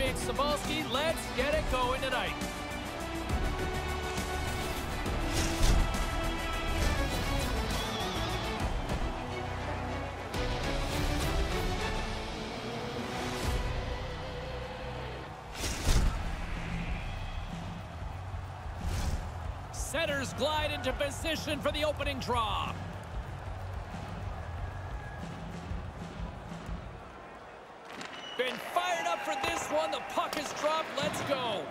James Cybulski. Let's get it going tonight. Setters glide into position for the opening draw. For this one. The puck is dropped. Let's go.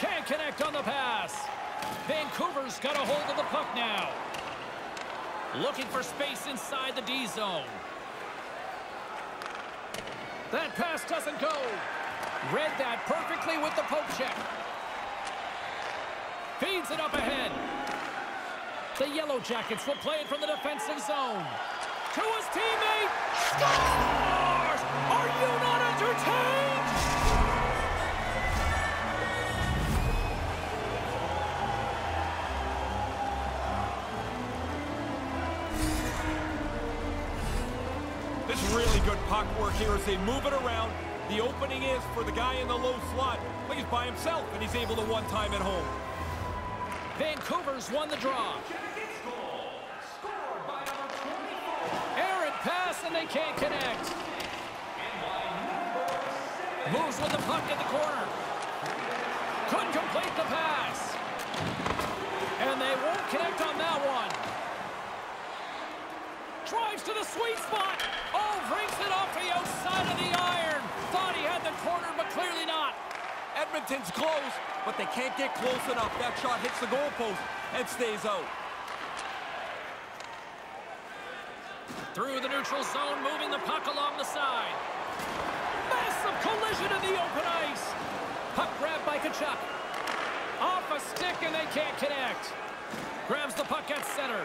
Can't connect on the pass. Vancouver's got a hold of the puck now. Looking for space inside the D zone. That pass doesn't go. Read that perfectly with the poke check. Feeds it up ahead. The Yellow Jackets will play it from the defensive zone. To his teammate. Scores! Are you not entertained? This is really good puck work here as they move it around. The opening is for the guy in the low slot. But he's by himself, and he's able to one time at home. Vancouver's won the draw. Errant pass, and they can't connect. Moves with the puck in the corner. Couldn't complete the pass. And they won't connect on that one. Drives to the sweet spot. Oh, brings it off the outside of the iron. Thought he had the corner, but clearly not. Edmonton's close, but they can't get close enough. That shot hits the goalpost and stays out. Through the neutral zone, moving the puck along the side. Massive collision in the open ice. Puck grabbed by Tkachuk. Off a stick, and they can't connect. Grabs the puck at center.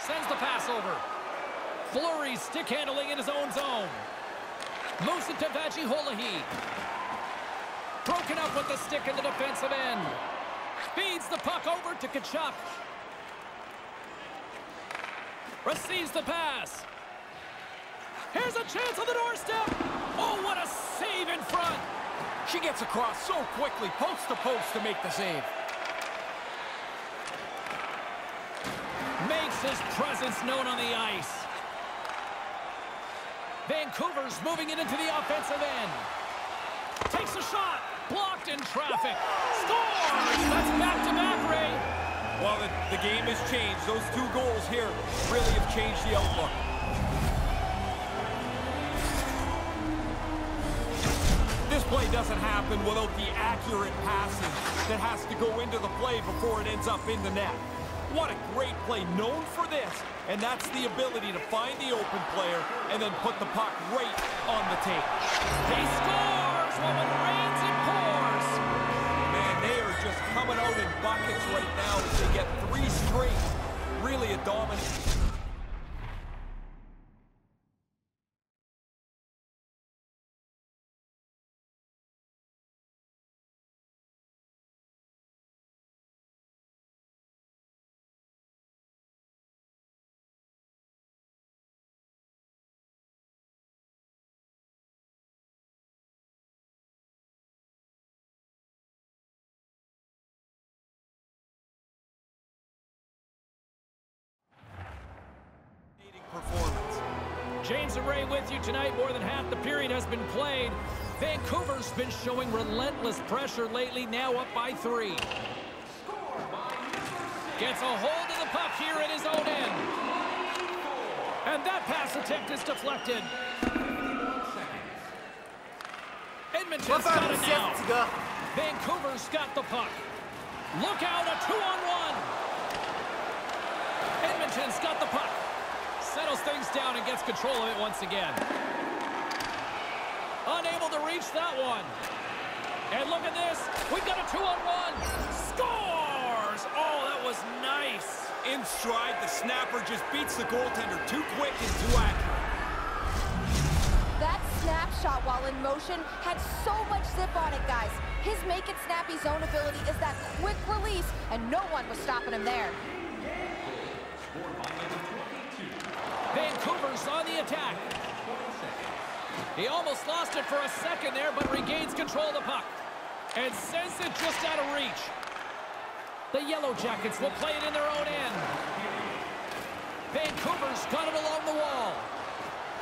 Sends the pass over. Fleury stick handling in his own zone. Moves it to Vajiholahi. Broken up with the stick in the defensive end. Feeds the puck over to Tkachuk. Receives the pass. Here's a chance on the doorstep. Oh, what a save in front. She gets across so quickly, post to post to make the save. Makes his presence known on the ice. Vancouver's moving it into the offensive end. Takes a shot. Blocked in traffic. Scores! That's back-to-back, Ray. Well, the, the game has changed. Those two goals here really have changed the outlook. Play doesn't happen without the accurate passing that has to go into the play before it ends up in the net. What a great play, known for this, and that's the ability to find the open player and then put the puck right on the tape. He scores! When it rains, it pours. Man, they are just coming out in buckets right now as they get three straight. Really a dominant. James and Ray with you tonight. More than half the period has been played. Vancouver's been showing relentless pressure lately, now up by three. Gets a hold of the puck here at his own end. And that pass attempt is deflected. Edmonton's got it now. Vancouver's got the puck. Look out, a two-on-one. Edmonton's got the puck. Settles things down and gets control of it once again. Unable to reach that one. And look at this. We've got a two-on-one. Scores! Oh, that was nice. In stride, the snapper just beats the goaltender too quick and too accurate. That snapshot while in motion had so much zip on it, guys. His make-it-snappy zone ability is that quick release, and no one was stopping him there. Vancouver's on the attack. He almost lost it for a second there, but regains control of the puck. And sends it just out of reach. The Yellow Jackets will play it in their own end. Vancouver's got it along the wall.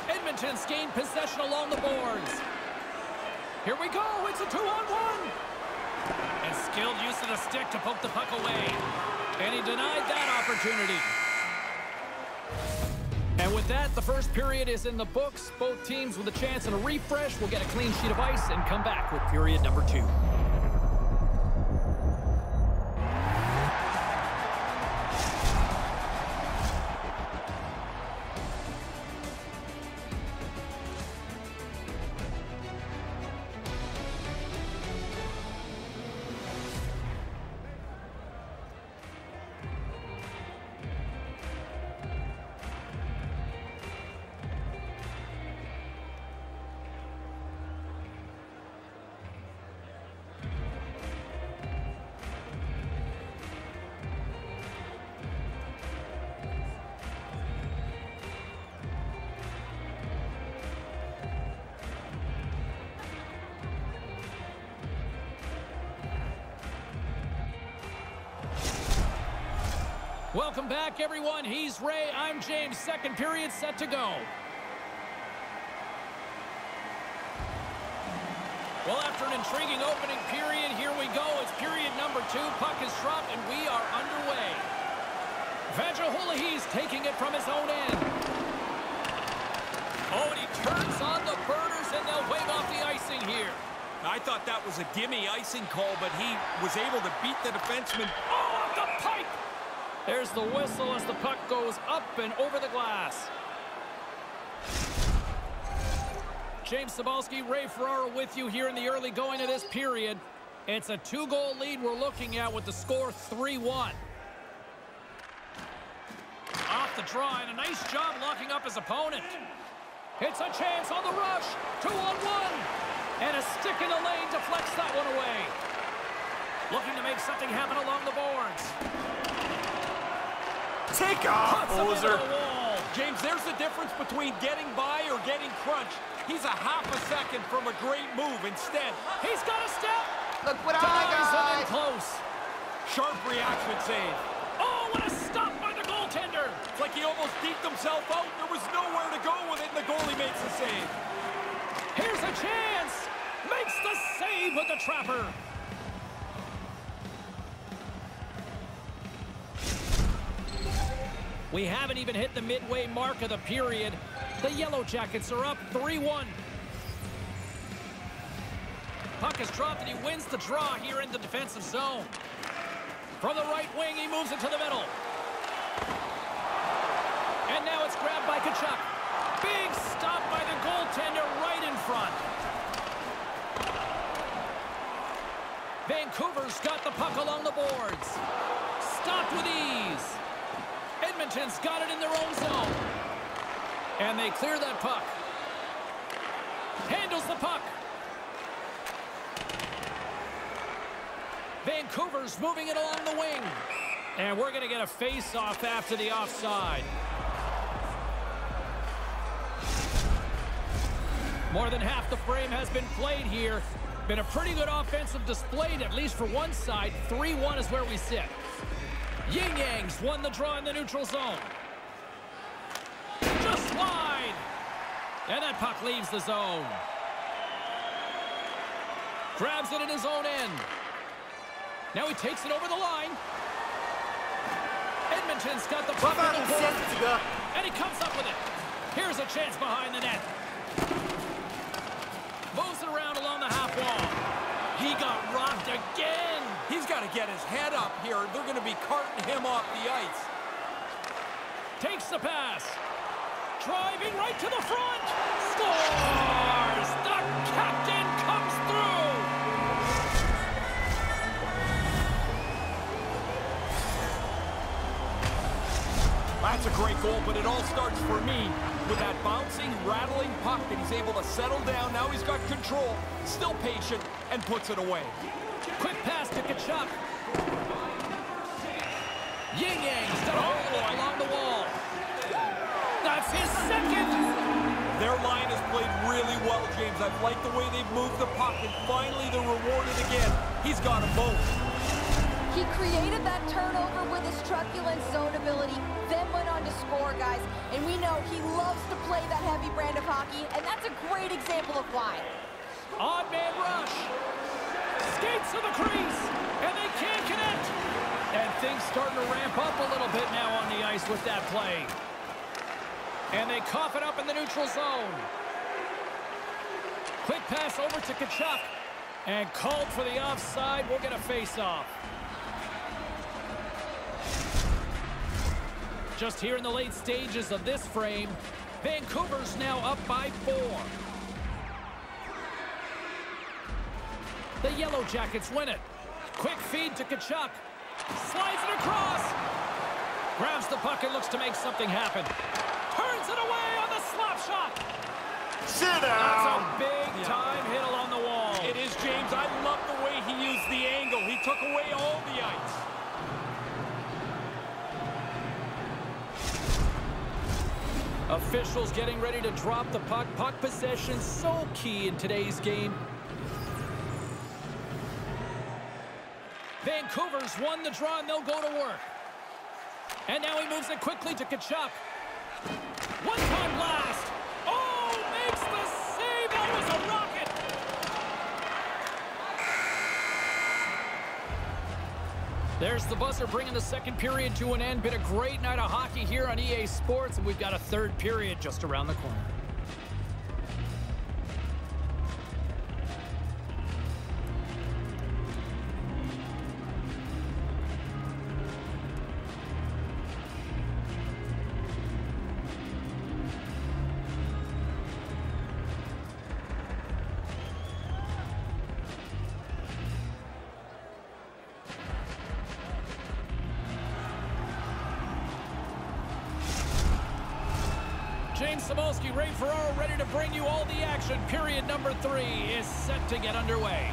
Edmonton's gained possession along the boards. Here we go. It's a two-on-one. And skilled use of the stick to poke the puck away. And he denied that opportunity. And with that, the first period is in the books. Both teams with a chance and a refresh will get a clean sheet of ice and come back with period number two. Welcome back, everyone. He's Ray. I'm James. Second period set to go. Well, after an intriguing opening period, here we go. It's period number two. Puck is dropped, and we are underway. He's taking it from his own end. Oh, and he turns on the burners, and they'll wave off the icing here. I thought that was a gimme icing call, but he was able to beat the defenseman. Oh! There's the whistle as the puck goes up and over the glass. James Cybulski, Ray Ferraro with you here in the early going of this period. It's a two-goal lead we're looking at with the score 3-1. Off the draw, and a nice job locking up his opponent. It's a chance on the rush. Two on one. And a stick in the lane deflects that one away. Looking to make something happen along the boards. Take off, poser. James, there's the difference between getting by or getting crunched. He's a half a second from a great move. Instead, he's got a step. Look what I got. close. Sharp reaction save. Oh, what a stop by the goaltender. It's like he almost deeped himself out. There was nowhere to go with it, and the goalie makes the save. Here's a chance. Makes the save with the trapper. We haven't even hit the midway mark of the period. The Yellow Jackets are up 3-1. Puck is dropped and he wins the draw here in the defensive zone. From the right wing, he moves it to the middle. And now it's grabbed by Tkachuk. Big stop by the goaltender right in front. Vancouver's got the puck along the boards. Stopped with ease. Got it in their own zone. And they clear that puck. Handles the puck. Vancouver's moving it along the wing. And we're going to get a face-off after the offside. More than half the frame has been played here. Been a pretty good offensive display, at least for one side. 3-1 is where we sit. Yin Yangs won the draw in the neutral zone. Just wide. And that puck leaves the zone. Grabs it in his own end. Now he takes it over the line. Edmonton's got the puck in the corner. And he comes up with it. Here's a chance behind the net. Moves it around along the half wall. He got rocked again. He's got to get his head up here. They're going to be carting him off the ice. Takes the pass. Driving right to the front. Scores! The captain comes through! That's a great goal, but it all starts for me with that bouncing, rattling puck that he's able to settle down. Now he's got control, still patient, and puts it away. Quick pass to Tkachuk. Yin Yang's done oh, along the wall. That's his second Their line has played really well, James. I've liked the way they've moved the puck, and finally they're rewarded again. He's got them both. He created that turnover with his truculent zone ability, then went on to score, guys. And we know he loves to play that heavy brand of hockey, and that's a great example of why. Odd man rush. Skates to the crease, and they can't connect. And things starting to ramp up a little bit now on the ice with that play. And they cough it up in the neutral zone. Quick pass over to Tkachuk. And called for the offside. We'll get a face-off. Just here in the late stages of this frame, Vancouver's now up by four. The Yellow Jackets win it. Quick feed to Tkachuk. Slides it across. Grabs the puck and looks to make something happen. Turns it away on the slap shot. Sit That's a big time hit along the wall. It is, James. I love the way he used the angle. He took away all the ice. Officials getting ready to drop the puck. Puck possession so key in today's game. Vancouver's won the draw and they'll go to work. And now he moves it quickly to Tkachuk. One-time There's the buzzer bringing the second period to an end. Been a great night of hockey here on EA Sports, and we've got a third period just around the corner. Cybulski, Ray Ferraro ready to bring you all the action. Period number three is set to get underway.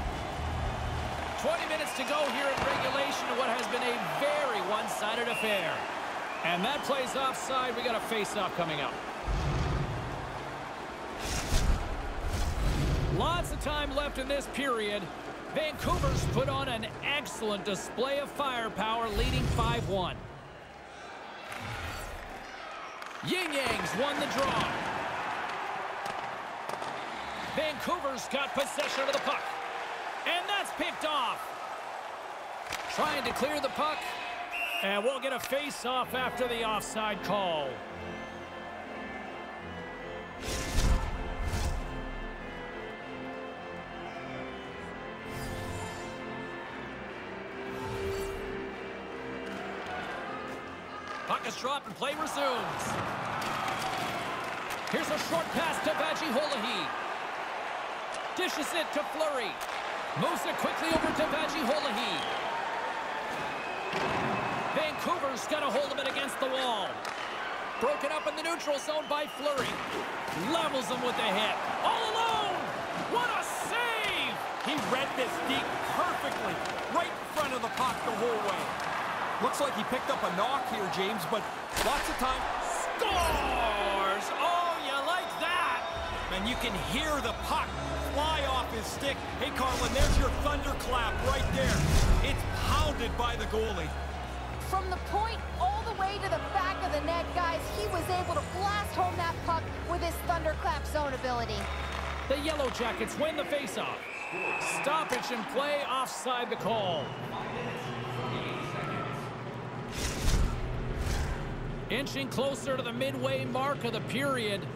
20 minutes to go here in regulation of what has been a very one-sided affair. And that plays offside. We got a face-off coming up. Lots of time left in this period. Vancouver's put on an excellent display of firepower, leading 5-1. Yin Yangs won the draw. Vancouver's got possession of the puck. And that's picked off. Trying to clear the puck. And we'll get a face-off after the offside call. Dropped and play resumes. Here's a short pass to Vaji Holahi. Dishes it to Fleury. Moves it quickly over to Vaji Holahi. Vancouver's got a hold of it against the wall. Broken up in the neutral zone by Fleury. Levels him with the hit. All alone! What a save! He read this deep perfectly, right in front of the puck the whole way. Looks like he picked up a knock here, James, but lots of time. Scores! Oh, you like that? And you can hear the puck fly off his stick. Hey, Carlin, there's your thunderclap right there. It's pounded by the goalie. From the point all the way to the back of the net, guys, he was able to blast home that puck with his thunderclap zone ability. The Yellow Jackets win the faceoff. Stoppage and play, offside the call. Inching closer to the midway mark of the period.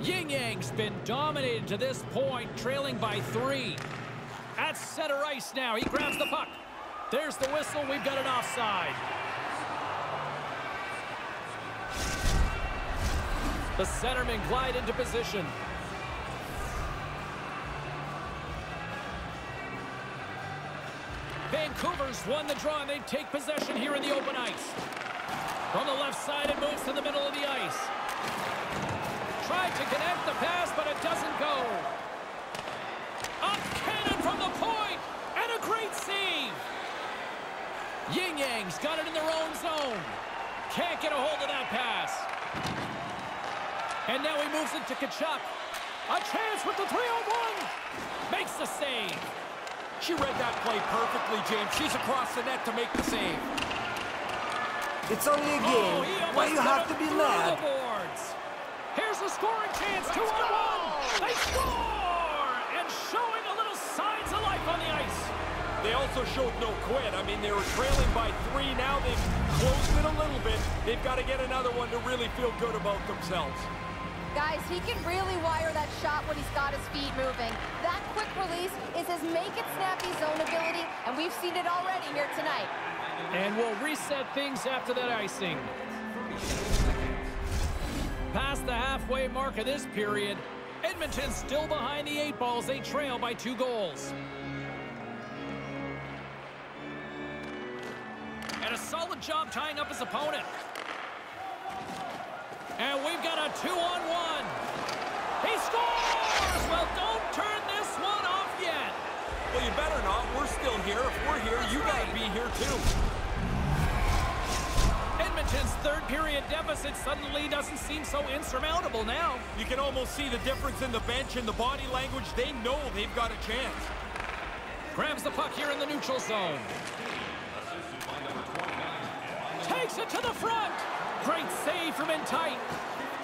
Ying Yang's been dominated to this point, trailing by three. At center ice now, he grabs the puck. There's the whistle, we've got an offside. The centermen glide into position. Vancouver's won the draw, and they take possession here in the open ice. From the left side, it moves to the middle of the ice. Tried to connect the pass, but it doesn't go. A cannon from the point, and a great save. Yin Yang's got it in their own zone. Can't get a hold of that pass. And now he moves it to Tkachuk. A chance with the 3-on-1. Makes the save. She read that play perfectly, James. She's across the net to make the save. It's only a game. Oh, Why you have to be mad? Here's a scoring chance. Two on one. They score! And showing a little signs of life on the ice. They also showed no quit. I mean, they were trailing by three. Now they've closed it a little bit. They've got to get another one to really feel good about themselves. Guys, he can really wire that shot when he's got his feet moving. That quick release is his make-it-snappy zone ability, and we've seen it already here tonight. And we'll reset things after that icing. Past the halfway mark of this period, Edmonton still behind the eight balls. They trail by two goals. And a solid job tying up his opponent. And we've got a two-on-one. He scores! Well, don't turn this one off yet. Well, you better not. We're still here. If we're here, you got to be here too. Edmonton's third period deficit suddenly doesn't seem so insurmountable now. You can almost see the difference in the bench and the body language. They know they've got a chance. Grabs the puck here in the neutral zone. Takes it to the front. Great save from in tight.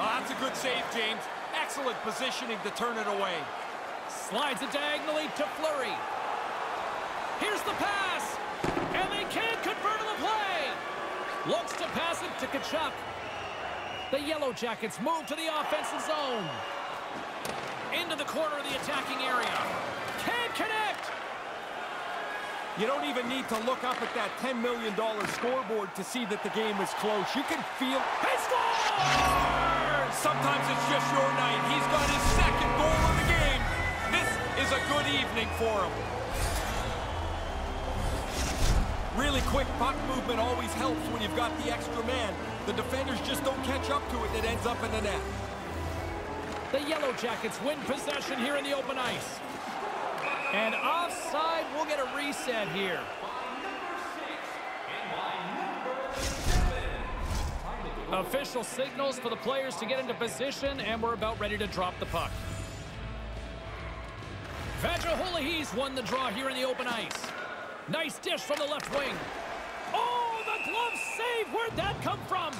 Oh, that's a good save, James. Excellent positioning to turn it away. Slides it diagonally to Fleury. Here's the pass. And they can't convert on the play. Looks to pass it to Tkachuk. The Yellow Jackets move to the offensive zone. Into the corner of the attacking area. Can't connect. You don't even need to look up at that $10 million scoreboard to see that the game is close. You can feel... He scores! Sometimes it's just your night. He's got his second goal of the game. This is a good evening for him. Really quick puck movement always helps when you've got the extra man. The defenders just don't catch up to it and it ends up in the net. The Yellow Jackets win possession here in the open ice. And offside, we'll get a reset here. Official signals for the players to get into position, and we're about ready to drop the puck. Vajaholahe's won the draw here in the open ice. Nice dish from the left wing. Oh, the glove save! Where'd that come from?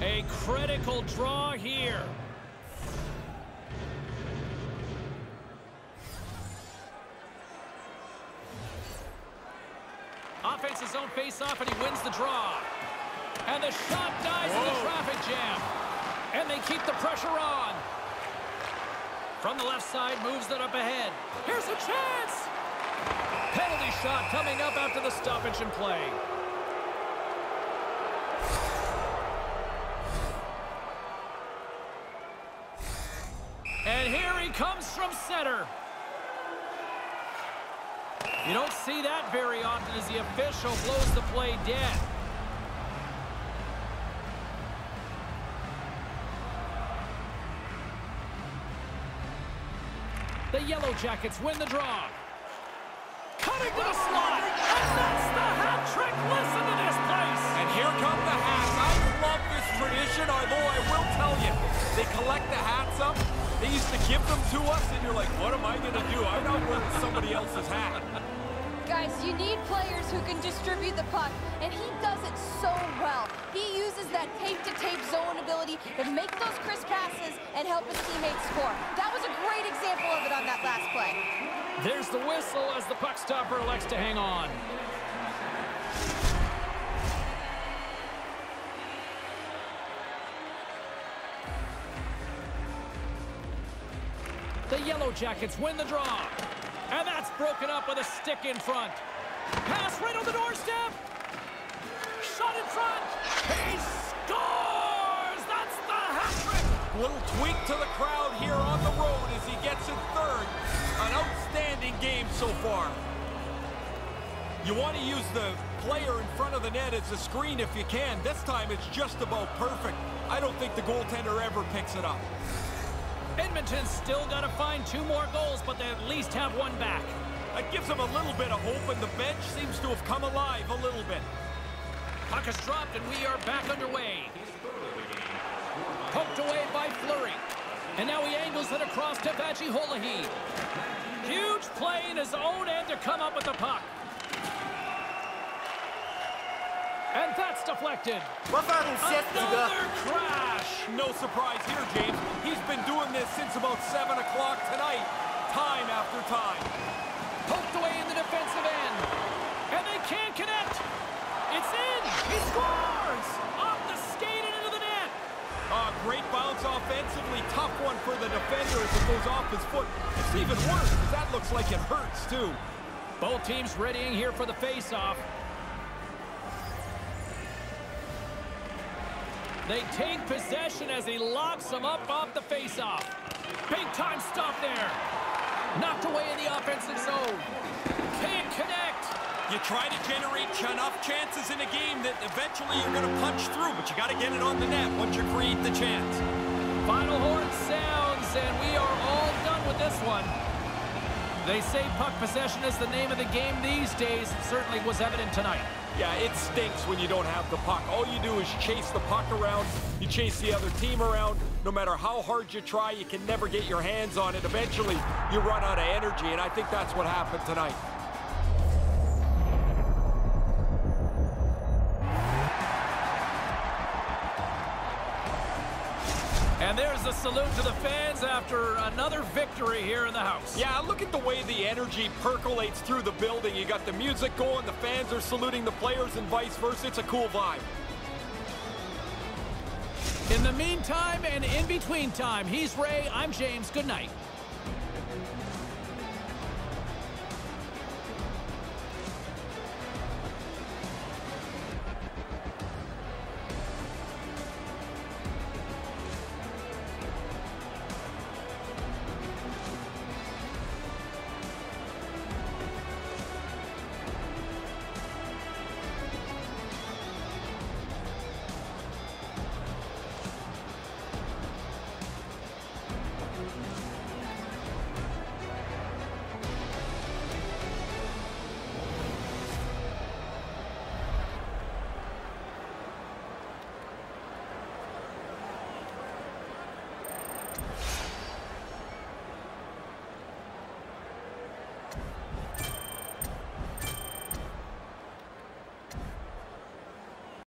A critical draw here. Offense his own face-off, and he wins the draw. And the shot dies in the traffic jam. And they keep the pressure on. From the left side, moves it up ahead. Here's a chance! Penalty shot coming up after the stoppage in play. And here he comes from center. You don't see that very often as the official blows the play dead. The Yellow Jackets win the draw. Cutting to the slot. And that's the hat trick. Listen to this place. And here come the hats. I love this tradition, although I will tell you, they collect the hats up. They used to give them to us, and you're like, what am I going to do? I'm not wearing somebody else's hat. Guys, you need players who can distribute the puck, and he does it so well. He uses that tape-to-tape zone ability to make those crisp passes and help his teammates score. That was a great example of it on that last play. There's the whistle as the puck stopper elects to hang on. The Yellow Jackets win the draw. And that's broken up with a stick in front. Pass right on the doorstep. Shot in front. He scores! That's the hat trick! Little tweak to the crowd here on the road as he gets it third. An outstanding game so far. You want to use the player in front of the net as a screen if you can. This time it's just about perfect. I don't think the goaltender ever picks it up. Edmonton's still got to find two more goals, but they at least have one back. That gives them a little bit of hope, and the bench seems to have come alive a little bit. Puck is dropped, and we are back underway. Poked away by Fleury. And now he angles it across to Vaji Huge play in his own end to come up with the puck. And that's deflected. Another crash. No surprise here, James. He's been doing this since about 7 o'clock tonight. Time after time. Poked away in the defensive end. And they can't connect. It's in. He scores. Off the skate and into the net. Uh, great bounce offensively. Tough one for the defender as it goes off his foot. It's even worse because that looks like it hurts, too. Both teams readying here for the face-off. They take possession as he locks them up off the faceoff. Big time stop there. Knocked away in the offensive zone. Can't connect. You try to generate enough chances in a game that eventually you're going to punch through, but you got to get it on the net once you create the chance. Final horn sounds, and we are all done with this one. They say puck possession is the name of the game these days. It certainly was evident tonight. Yeah, it stinks when you don't have the puck. All you do is chase the puck around. You chase the other team around. No matter how hard you try, you can never get your hands on it. Eventually, you run out of energy, and I think that's what happened tonight. Salute to the fans after another victory here in the house. Yeah, look at the way the energy percolates through the building. You got the music going, the fans are saluting the players, and vice versa. It's a cool vibe. In the meantime and in between time, he's Ray, I'm James. Good night.